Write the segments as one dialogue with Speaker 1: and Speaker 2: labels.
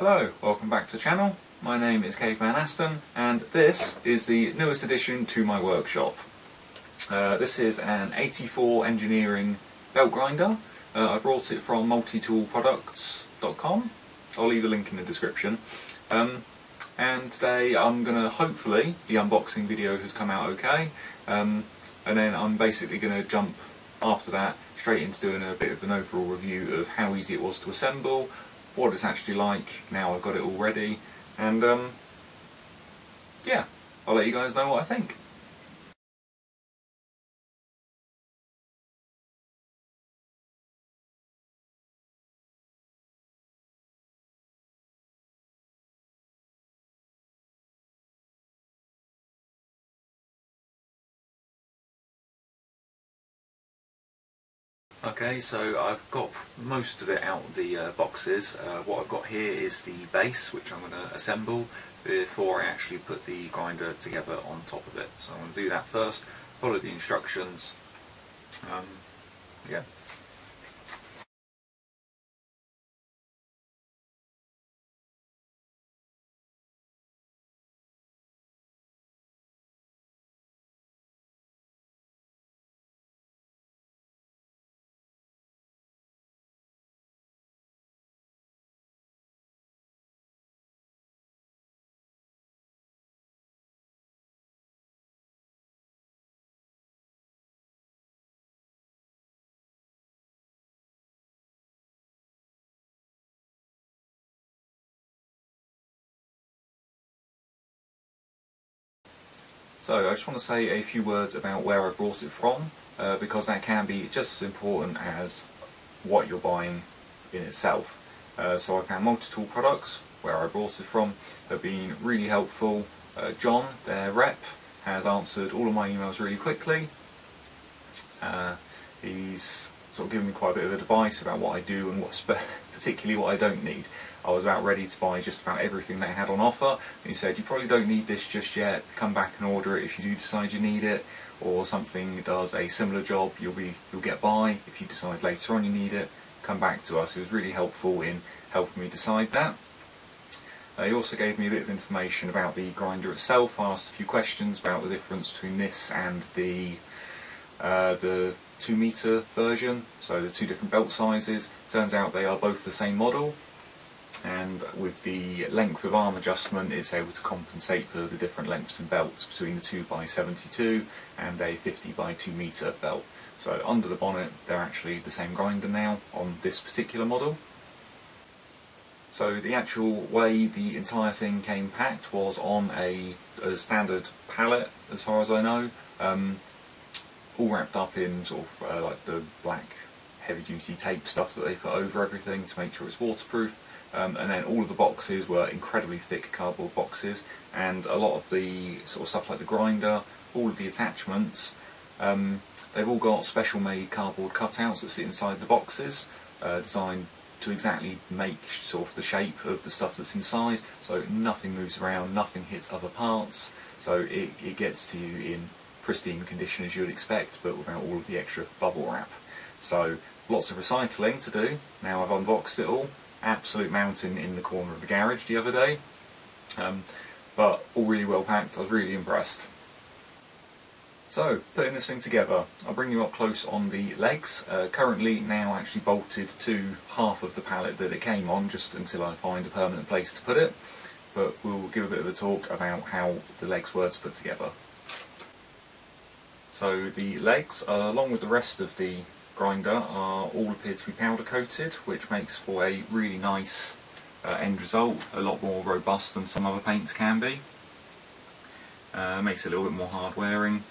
Speaker 1: Hello, welcome back to the channel. My name is Caveman Aston and this is the newest addition to my workshop. Uh, this is an 84 engineering belt grinder. Uh, I brought it from multitoolproducts.com. I'll leave a link in the description. Um, and today I'm going to, hopefully, the unboxing video has come out okay. Um, and then I'm basically going to jump after that straight into doing a bit of an overall review of how easy it was to assemble, what it's actually like now I've got it all ready, and um, yeah, I'll let you guys know what I think. Okay, so I've got most of it out of the uh, boxes. Uh, what I've got here is the base, which I'm going to assemble before I actually put the grinder together on top of it. So I'm going to do that first, follow the instructions. Um, yeah. So I just want to say a few words about where I brought it from uh, because that can be just as important as what you're buying in itself. Uh, so I found multi-tool products where I brought it from have been really helpful. Uh, John, their rep, has answered all of my emails really quickly. Uh, he's sort of given me quite a bit of advice about what I do and what particularly what I don't need. I was about ready to buy just about everything they had on offer. And he said, you probably don't need this just yet, come back and order it if you do decide you need it, or something does a similar job, you'll, be, you'll get by. If you decide later on you need it, come back to us. It was really helpful in helping me decide that. Uh, he also gave me a bit of information about the grinder itself. I asked a few questions about the difference between this and the uh, the 2 meter version, so the two different belt sizes. Turns out they are both the same model, and with the length of arm adjustment it's able to compensate for the different lengths and belts between the 2x72 and a 50 by 2 meter belt. So under the bonnet they're actually the same grinder now on this particular model. So the actual way the entire thing came packed was on a, a standard pallet as far as I know, um, all wrapped up in sort of uh, like the black heavy duty tape stuff that they put over everything to make sure it's waterproof um, and then all of the boxes were incredibly thick cardboard boxes. And a lot of the sort of stuff like the grinder, all of the attachments, um, they've all got special made cardboard cutouts that sit inside the boxes uh, designed to exactly make sort of the shape of the stuff that's inside. So nothing moves around, nothing hits other parts. So it, it gets to you in pristine condition as you would expect but without all of the extra bubble wrap. So lots of recycling to do, now I've unboxed it all absolute mountain in the corner of the garage the other day. Um, but all really well packed, I was really impressed. So, putting this thing together, I'll bring you up close on the legs. Uh, currently now actually bolted to half of the pallet that it came on, just until I find a permanent place to put it. But we'll give a bit of a talk about how the legs were to put together. So the legs, uh, along with the rest of the grinder are all appear to be powder coated which makes for a really nice uh, end result, a lot more robust than some other paints can be. Uh, makes it a little bit more hard wearing.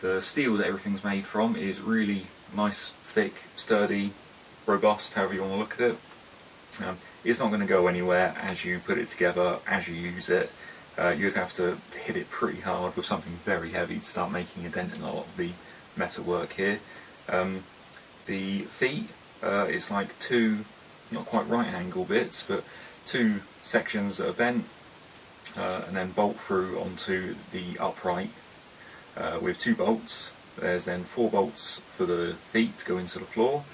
Speaker 1: The steel that everything's made from is really nice, thick, sturdy, robust, however you want to look at it. Um, it's not going to go anywhere as you put it together, as you use it. Uh, you'd have to hit it pretty hard with something very heavy to start making a dent in a lot of the metalwork here. Um, the feet, uh, it's like two, not quite right angle bits, but two sections that are bent uh, and then bolt through onto the upright uh, with two bolts. There's then four bolts for the feet to go into the floor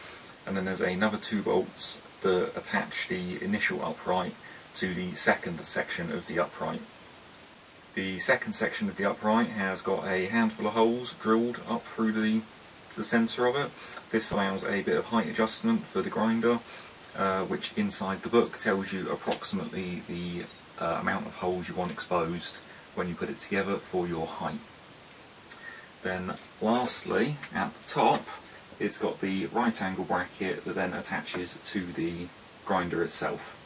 Speaker 1: and then there's another two bolts that attach the initial upright to the second section of the upright. The second section of the upright has got a handful of holes drilled up through the, the centre of it. This allows a bit of height adjustment for the grinder, uh, which inside the book tells you approximately the uh, amount of holes you want exposed when you put it together for your height. Then lastly, at the top, it's got the right angle bracket that then attaches to the grinder itself.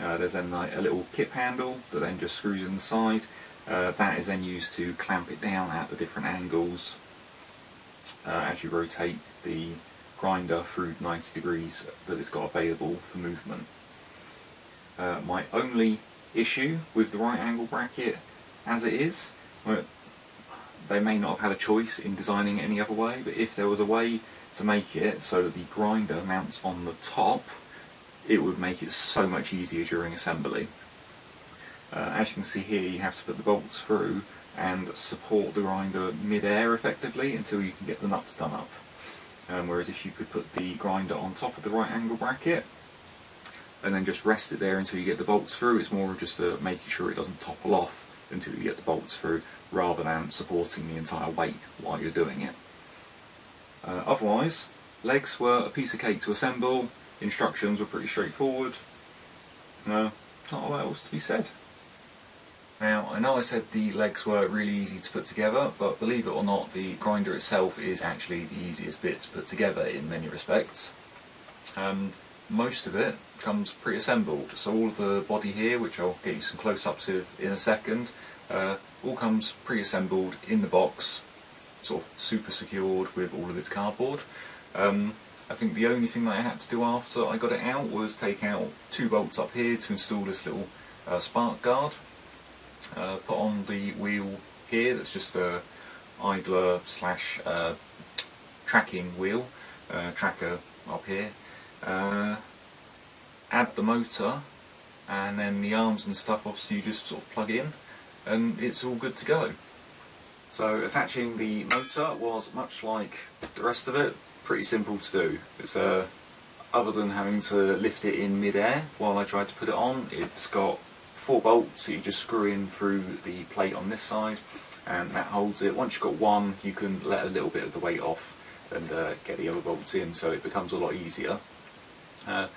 Speaker 1: Uh, there's then like a little kip handle that then just screws in the side. Uh, that is then used to clamp it down at the different angles uh, as you rotate the grinder through 90 degrees that it's got available for movement. Uh, my only issue with the right angle bracket as it is, well, they may not have had a choice in designing it any other way, but if there was a way to make it so that the grinder mounts on the top, it would make it so much easier during assembly. Uh, as you can see here, you have to put the bolts through and support the grinder mid-air effectively until you can get the nuts done up. Um, whereas if you could put the grinder on top of the right angle bracket and then just rest it there until you get the bolts through, it's more of just uh, making sure it doesn't topple off until you get the bolts through rather than supporting the entire weight while you're doing it. Uh, otherwise, legs were a piece of cake to assemble, instructions were pretty straightforward, no, not a lot else to be said. Now, I know I said the legs were really easy to put together, but believe it or not, the grinder itself is actually the easiest bit to put together in many respects. Um, most of it comes pre-assembled, so all of the body here, which I'll get you some close-ups of in a second, uh, all comes pre-assembled in the box, sort of super secured with all of its cardboard. Um, I think the only thing that I had to do after I got it out was take out two bolts up here to install this little uh, spark guard. Uh, put on the wheel here, that's just a idler slash uh, tracking wheel, uh, tracker up here. Uh, add the motor and then the arms and stuff obviously you just sort of plug in and it's all good to go. So attaching the motor was much like the rest of it, pretty simple to do. It's uh, other than having to lift it in mid-air while I tried to put it on, it's got four bolts that you just screw in through the plate on this side and that holds it. Once you've got one you can let a little bit of the weight off and uh, get the other bolts in so it becomes a lot easier. Uh,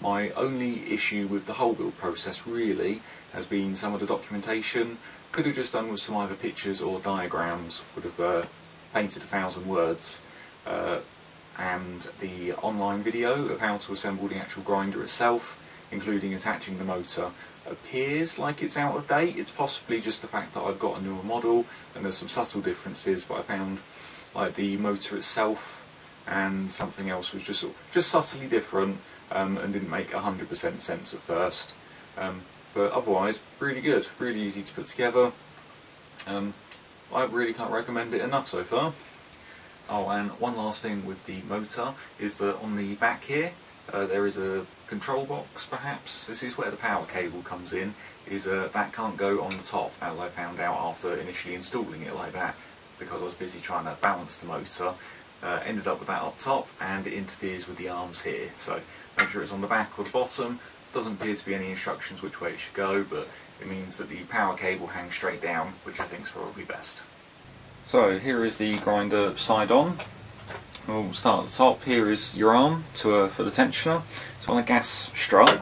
Speaker 1: my only issue with the whole build process really has been some of the documentation. Could have just done with some either pictures or diagrams, would have uh, painted a thousand words. Uh, and the online video of how to assemble the actual grinder itself, including attaching the motor, appears like it's out of date. It's possibly just the fact that I've got a newer model and there's some subtle differences, but I found like the motor itself and something else was just just subtly different um, and didn't make 100% sense at first. Um, but otherwise, really good, really easy to put together. Um, I really can't recommend it enough so far. Oh, and one last thing with the motor is that on the back here, uh, there is a control box perhaps. This is where the power cable comes in, is uh, that can't go on the top as I found out after initially installing it like that because I was busy trying to balance the motor. Uh, ended up with that up top and it interferes with the arms here so make sure it's on the back or the bottom doesn't appear to be any instructions which way it should go but it means that the power cable hangs straight down which I think is probably best. So here is the grinder side on We'll start at the top. Here is your arm to a, for the tensioner. It's on a gas strut,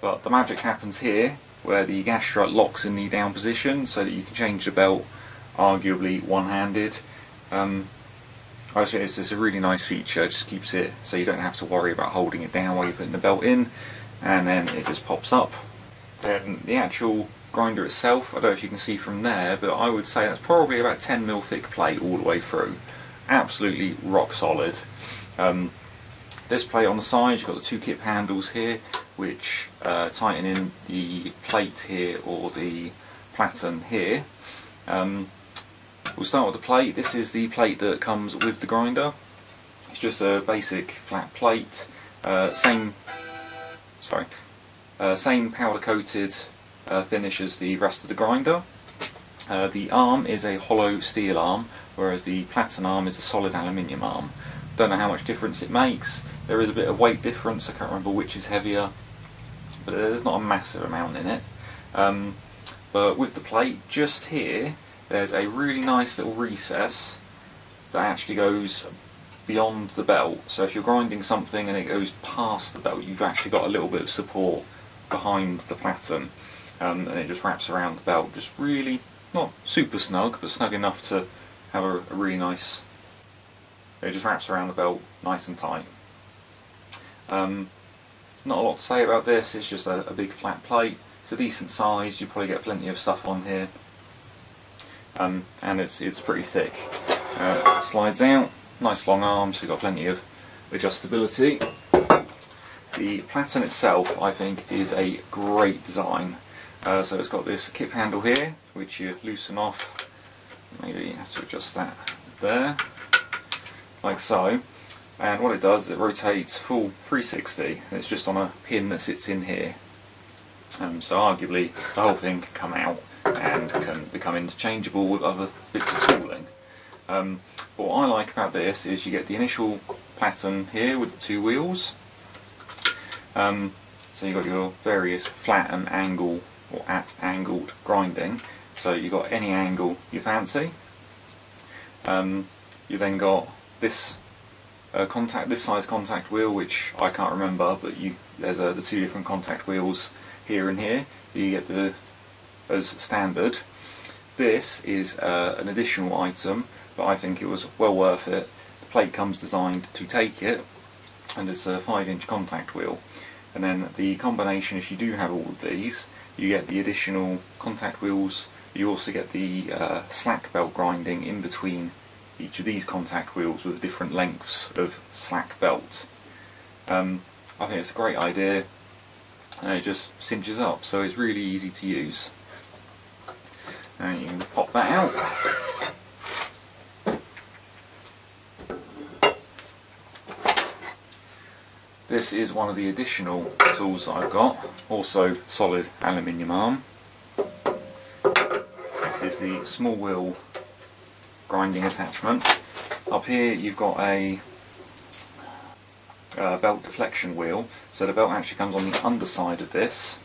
Speaker 1: but the magic happens here, where the gas strut locks in the down position, so that you can change the belt, arguably one-handed. Um, actually, it's, it's a really nice feature. It just keeps it so you don't have to worry about holding it down while you're putting the belt in, and then it just pops up. Then the actual grinder itself, I don't know if you can see from there, but I would say that's probably about 10mm thick plate all the way through absolutely rock solid. Um, this plate on the side, you've got the two kip handles here, which uh, tighten in the plate here or the platen here. Um, we'll start with the plate. This is the plate that comes with the grinder. It's just a basic flat plate, uh, same, sorry, uh, same powder coated uh, finish as the rest of the grinder. Uh, the arm is a hollow steel arm, whereas the platen arm is a solid aluminium arm. Don't know how much difference it makes. There is a bit of weight difference. I can't remember which is heavier, but there's not a massive amount in it. Um, but with the plate, just here, there's a really nice little recess that actually goes beyond the belt. So if you're grinding something and it goes past the belt, you've actually got a little bit of support behind the platen. Um, and it just wraps around the belt, just really, not super snug, but snug enough to have a, a really nice, it just wraps around the belt nice and tight. Um, not a lot to say about this, it's just a, a, big flat plate. It's a decent size, you probably get plenty of stuff on here. Um, and it's, it's pretty thick. Uh, slides out, nice long arms, you've got plenty of adjustability. The platen itself, I think, is a great design. Uh, so it's got this kip handle here, which you loosen off. Maybe you have to adjust that there, like so and what it does is it rotates full 360 and it's just on a pin that sits in here. Um, so arguably the whole thing can come out and can become interchangeable with other bits of tooling. Um, what I like about this is you get the initial platen here with the two wheels. Um, so you've got your various flat and angle or at angled grinding. So you've got any angle you fancy. Um, you then got this uh, contact this size contact wheel, which I can't remember, but you there's uh, the two different contact wheels here and here. You get the as standard. This is uh, an additional item, but I think it was well worth it. The plate comes designed to take it, and it's a 5-inch contact wheel. And then the combination, if you do have all of these, you get the additional contact wheels. You also get the uh, slack belt grinding in between each of these contact wheels with different lengths of slack belt. Um, I think it's a great idea and it just cinches up so it's really easy to use. And you can pop that out. This is one of the additional tools that I've got, also solid aluminium arm. Is the small wheel grinding attachment. Up here you've got a uh, belt deflection wheel, so the belt actually comes on the underside of this,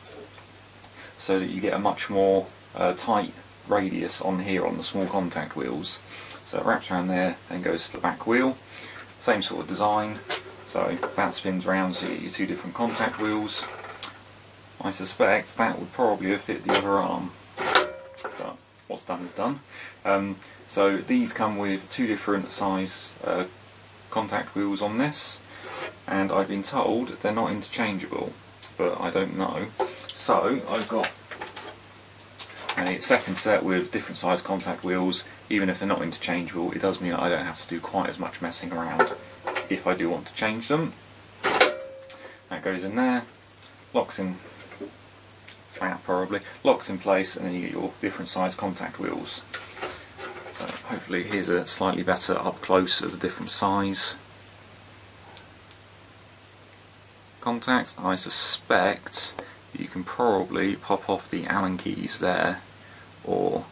Speaker 1: so that you get a much more uh, tight radius on here on the small contact wheels. So it wraps around there, and goes to the back wheel. Same sort of design, so that spins round so you get your two different contact wheels. I suspect that would probably have fit the other arm, but what's done is done. Um, so these come with two different size uh, contact wheels on this and I've been told they're not interchangeable but I don't know. So I've got a second set with different size contact wheels even if they're not interchangeable it does mean I don't have to do quite as much messing around if I do want to change them. That goes in there, locks in flat probably, locks in place and then you get your different size contact wheels. So hopefully here's a slightly better up close of the different size. Contacts, I suspect you can probably pop off the Allen keys there or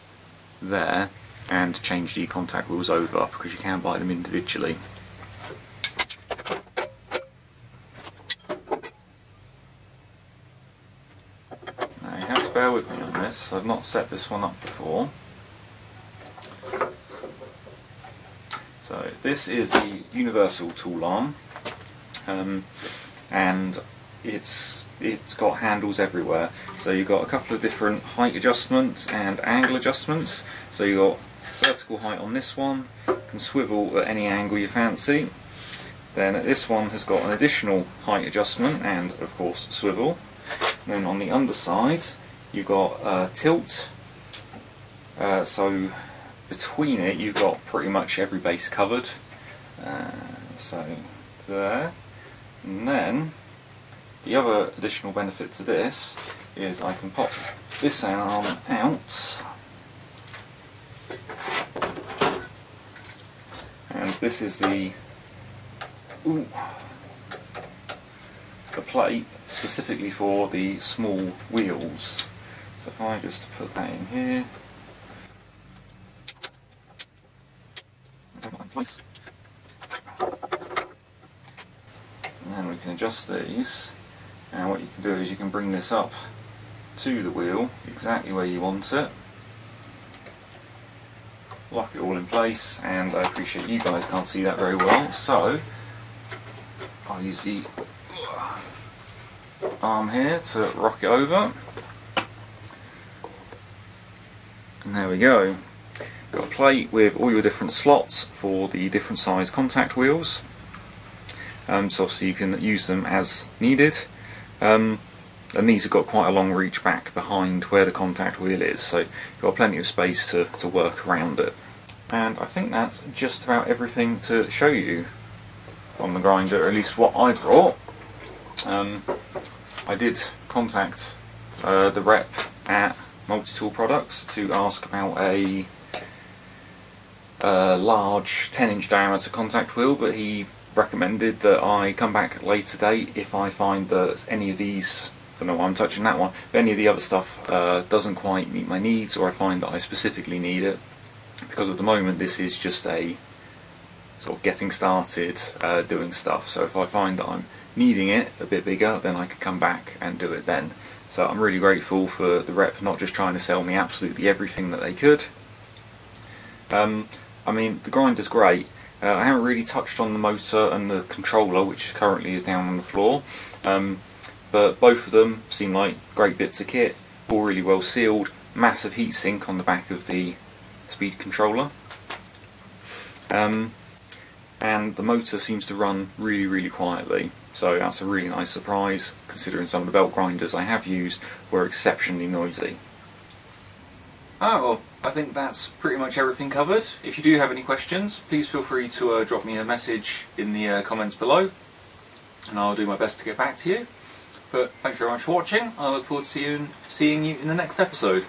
Speaker 1: there and change the contact wheels over because you can buy them individually. Now you have to bear with this, I've not set this one up before. So this is the universal tool arm. Um, and it's it's got handles everywhere. So you've got a couple of different height adjustments and angle adjustments. So you've got vertical height on this one can swivel at any angle you fancy. Then this one has got an additional height adjustment and of course swivel. And then on the underside you've got uh, tilt uh, so between it you've got pretty much every base covered. Uh, so there. And then the other additional benefit to this is I can pop this arm out and this is the ooh, the plate specifically for the small wheels. So if I just put that in here? And place. And then we can adjust these. And what you can do is you can bring this up to the wheel exactly where you want it. Lock it all in place and I appreciate you guys can't see that very well. So I'll use the arm here to rock it over and there we go. Got a plate with all your different slots for the different size contact wheels. Um, so obviously you can use them as needed. Um, and these have got quite a long reach back behind where the contact wheel is. So you've got plenty of space to, to work around it. And I think that's just about everything to show you on the grinder, at least what I brought. Um, I did contact uh, the rep at Multi-Tool Products to ask about a, a large 10 inch diameter contact wheel but he recommended that I come back later date if I find that any of these I don't know why I'm touching that one, but any of the other stuff uh, doesn't quite meet my needs or I find that I specifically need it. Because at the moment this is just a sort of getting started uh, doing stuff. So if I find that I'm needing it a bit bigger then I can come back and do it then so I'm really grateful for the rep not just trying to sell me absolutely everything that they could. Um, I mean the grinder's great. Uh, I haven't really touched on the motor and the controller which currently is down on the floor. Um, but both of them seem like great bits of kit. All really well sealed. Massive heatsink on the back of the speed controller. Um, and the motor seems to run really really quietly so that's a really nice surprise considering some of the belt grinders I have used were exceptionally noisy. Ah well, I think that's pretty much everything covered. If you do have any questions, please feel free to uh, drop me a message in the uh, comments below and I'll do my best to get back to you. But thanks very much for watching, I look forward to seeing you in the next episode.